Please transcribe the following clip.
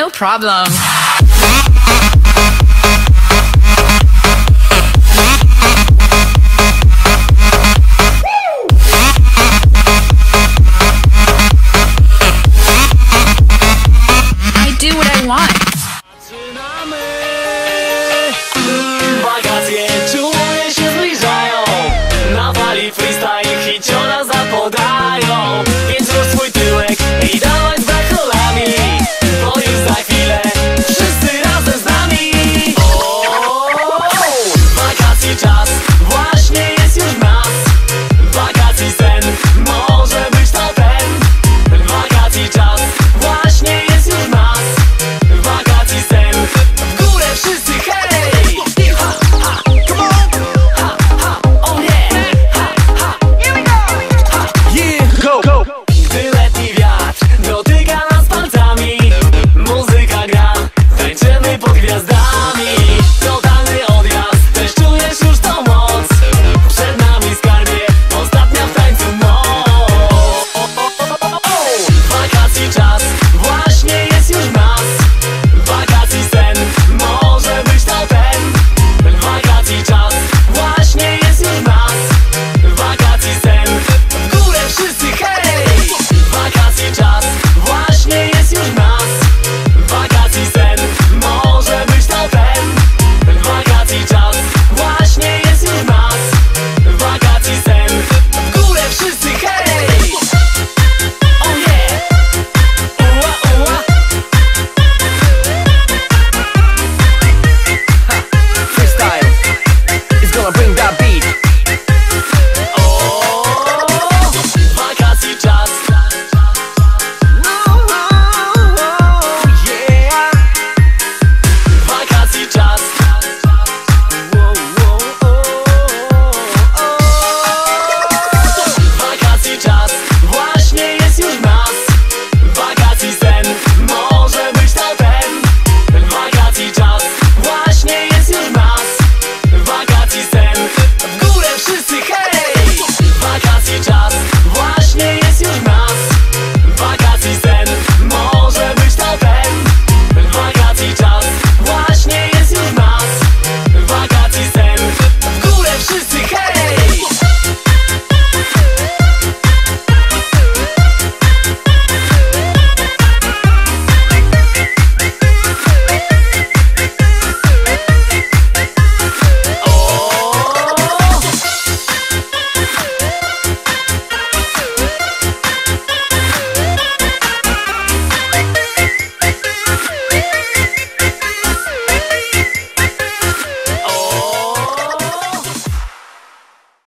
No problem.